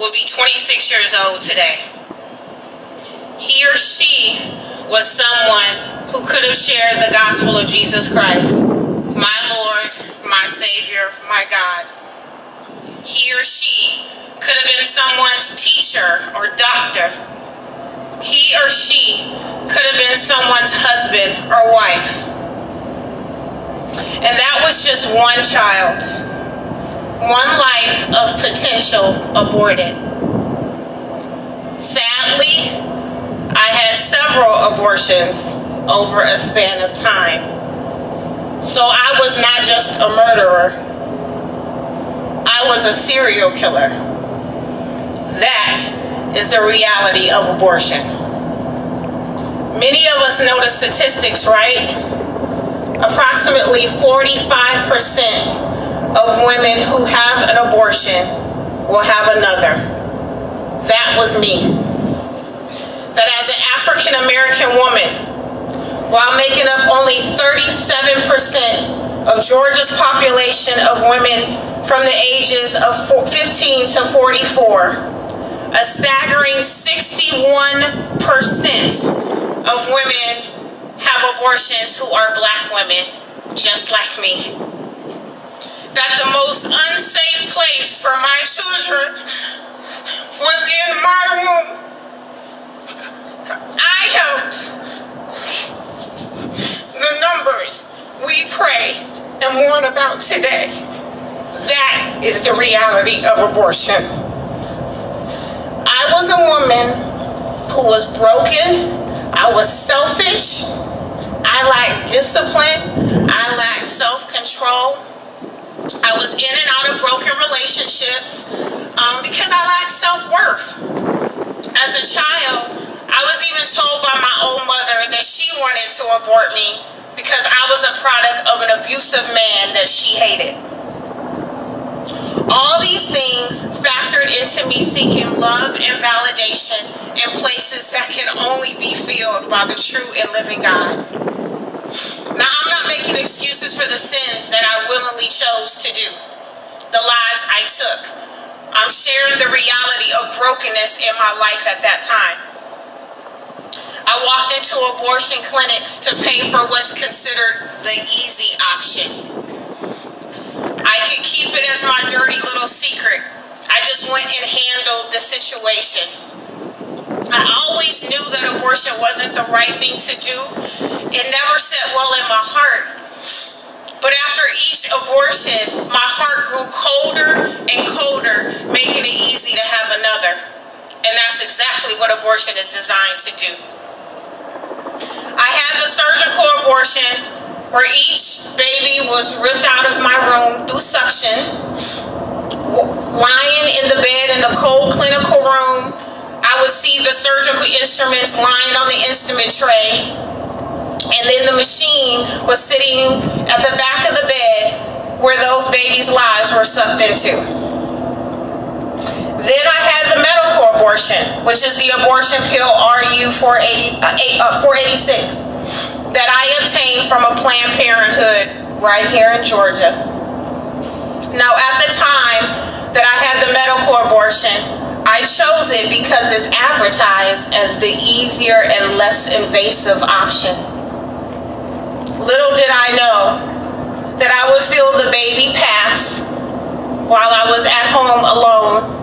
will be 26 years old today. He or she was someone who could have shared the gospel of Jesus Christ, my Lord, my Savior, my God. He or she could have been someone's teacher or doctor. He or she could have been someone's husband or wife. And that was just one child, one life of potential aborted. Sadly, I had several abortions over a span of time. So I was not just a murderer, I was a serial killer. That is the reality of abortion. Many of us know the statistics, right? approximately 45% of women who have an abortion will have another. That was me. That as an African American woman, while making up only 37% of Georgia's population of women from the ages of 15 to 44, a staggering 61% of women have abortions who are black women, just like me. That the most unsafe place for my children was in my womb. I helped the numbers we pray and mourn about today. That is the reality of abortion. I was a woman who was broken, I was selfish, I lacked discipline. I lacked self-control. I was in and out of broken relationships um, because I lacked self-worth. As a child, I was even told by my own mother that she wanted to abort me because I was a product of an abusive man that she hated. All these things factored into me seeking love and validation in places that can only be filled by the true and living God. Now, I'm not making excuses for the sins that I willingly chose to do, the lives I took. I'm sharing the reality of brokenness in my life at that time. I walked into abortion clinics to pay for what's considered the easy option. I could keep it as my dirty little secret. I just went and handled the situation. I always knew that abortion wasn't the right thing to do. It never set well in my heart. But after each abortion, my heart grew colder and colder, making it easy to have another. And that's exactly what abortion is designed to do. I had the surgical abortion where each baby was ripped out of my room through suction, lying in the bed in the cold clinical room I would see the surgical instruments lying on the instrument tray. And then the machine was sitting at the back of the bed where those babies' lives were sucked into. Then I had the medical abortion, which is the abortion pill RU 480, uh, 486 that I obtained from a Planned Parenthood right here in Georgia. Now, at the time that I had the medical abortion, I it because it's advertised as the easier and less invasive option. Little did I know that I would feel the baby pass while I was at home alone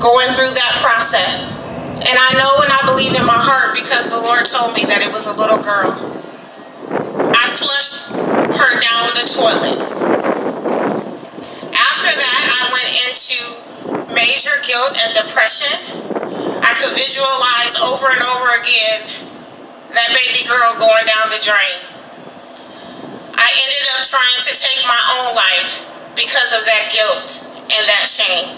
going through that process. And I know and I believe in my heart because the Lord told me that it was a little girl. I flushed her down the toilet. After that, I went into major guilt and depression. I could visualize over and over again that baby girl going down the drain. I ended up trying to take my own life because of that guilt and that shame.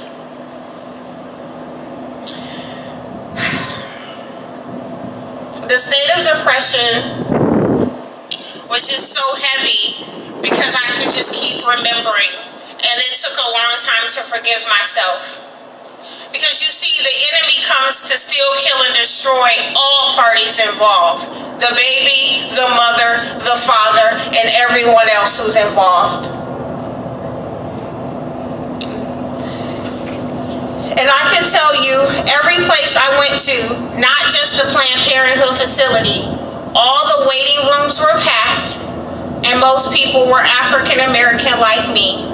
The state of depression was just so heavy because I could just keep remembering and it took a long time to forgive myself. Because you see, the enemy comes to steal, kill, and destroy all parties involved. The baby, the mother, the father, and everyone else who's involved. And I can tell you, every place I went to, not just the Planned Parenthood facility, all the waiting rooms were packed, and most people were African American like me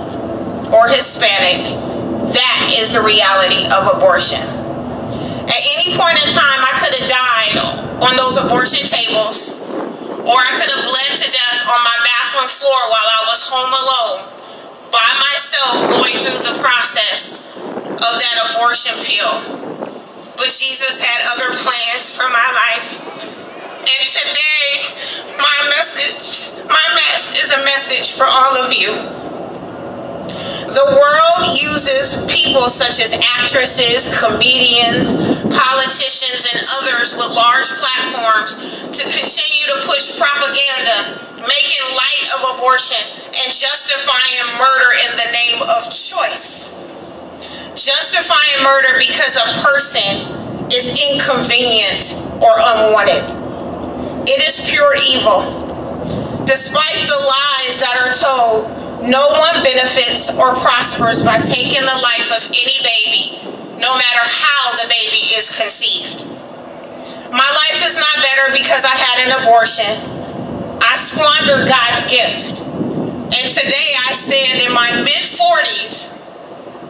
or Hispanic. That is the reality of abortion. At any point in time, I could have died on those abortion tables, or I could have bled to death on my bathroom floor while I was home alone by myself going through the process of that abortion pill. But Jesus had other plans for my life. And today, my message, my mess is a message for all of you. The world uses people such as actresses, comedians, politicians, and others with large platforms to continue to push propaganda, making light of abortion and justifying murder in the name of choice. Justifying murder because a person is inconvenient or unwanted. It is pure evil. Despite the lies that are no one benefits or prospers by taking the life of any baby, no matter how the baby is conceived. My life is not better because I had an abortion. I squandered God's gift. And today I stand in my mid 40s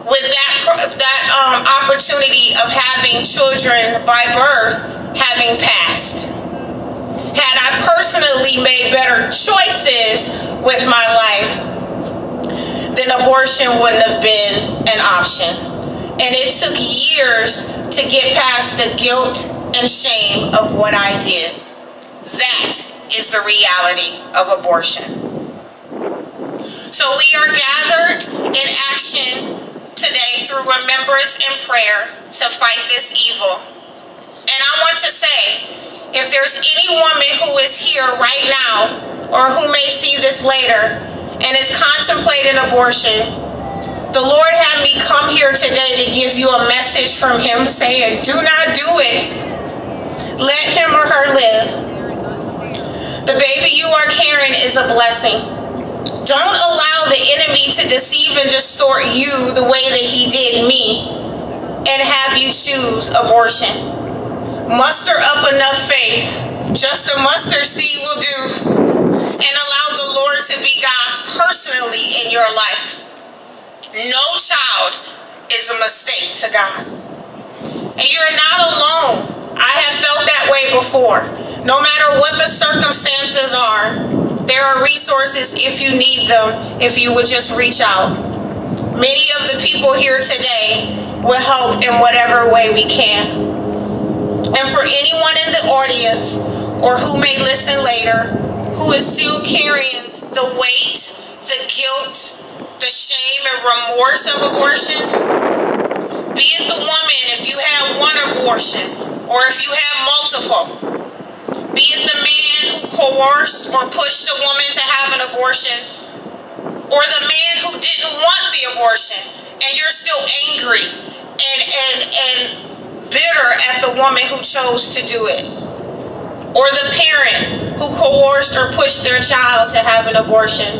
with that, that um, opportunity of having children by birth having passed. Had I personally made better choices with my life, then abortion wouldn't have been an option. And it took years to get past the guilt and shame of what I did. That is the reality of abortion. So we are gathered in action today through remembrance and prayer to fight this evil. And I want to say, if there's any woman who is here right now or who may see this later and is contemplating abortion, the Lord had me come here today to give you a message from Him saying, Do not do it. Let him or her live. The baby you are carrying is a blessing. Don't allow the enemy to deceive and distort you the way that he did me and have you choose abortion. Muster up enough faith. Just a mustard seed will do. And allow the Lord to be God personally in your life. No child is a mistake to God. And you're not alone. I have felt that way before. No matter what the circumstances are, there are resources if you need them, if you would just reach out. Many of the people here today will help in whatever way we can. And for anyone in the audience or who may listen later who is still carrying the weight the guilt, the shame and remorse of abortion, be it the woman if you have one abortion or if you have multiple, be it the man who coerced or pushed the woman to have an abortion, or the man who didn't want the abortion and you're still angry and, and, and bitter at the woman who chose to do it, or the parent who coerced or pushed their child to have an abortion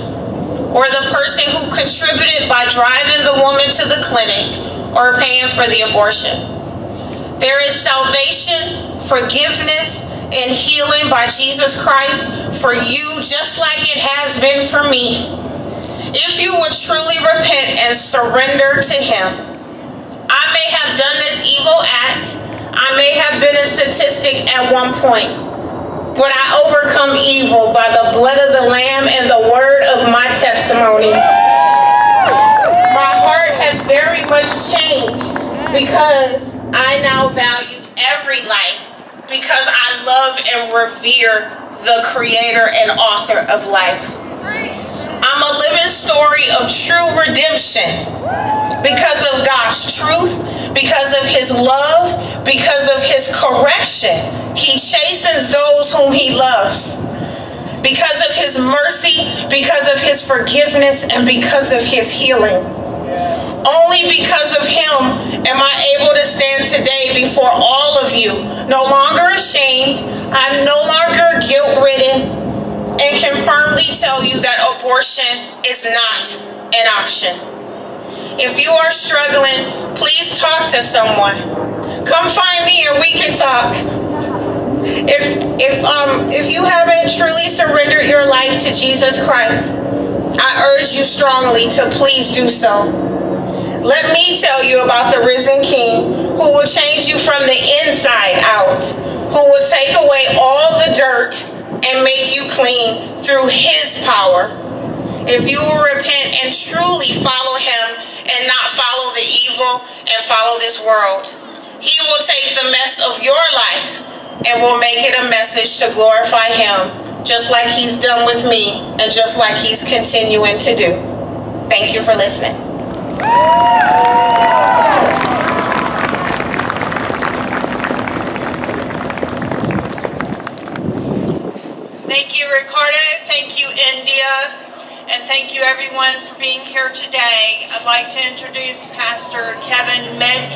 or the person who contributed by driving the woman to the clinic or paying for the abortion. There is salvation, forgiveness, and healing by Jesus Christ for you, just like it has been for me. If you would truly repent and surrender to Him, I may have done this evil act. I may have been a statistic at one point but I overcome evil by the blood of the Lamb and the word of my testimony. My heart has very much changed because I now value every life because I love and revere the creator and author of life. I'm a living story of true redemption because of God's truth, because of his love, because of his correction. He chastens those whom he loves. Because of his mercy, because of his forgiveness, and because of his healing. Only because of him am I able to stand today before all of you, no longer ashamed, I'm no longer guilt ridden, and can firmly tell you that abortion is not an option. If you are struggling, please talk to someone. Come find me and we can talk. If if um if you haven't truly surrendered your life to Jesus Christ, I urge you strongly to please do so. Let me tell you about the risen King who will change you from the inside out, who will take away all the dirt and make you clean through his power. If you will repent and truly follow him and not follow the evil and follow this world, he will take the mess of your life and will make it a message to glorify him, just like he's done with me and just like he's continuing to do. Thank you for listening. Thank you, Ricardo. Thank you, Endia. And thank you, everyone, for being here today. I'd like to introduce Pastor Kevin Medcalf.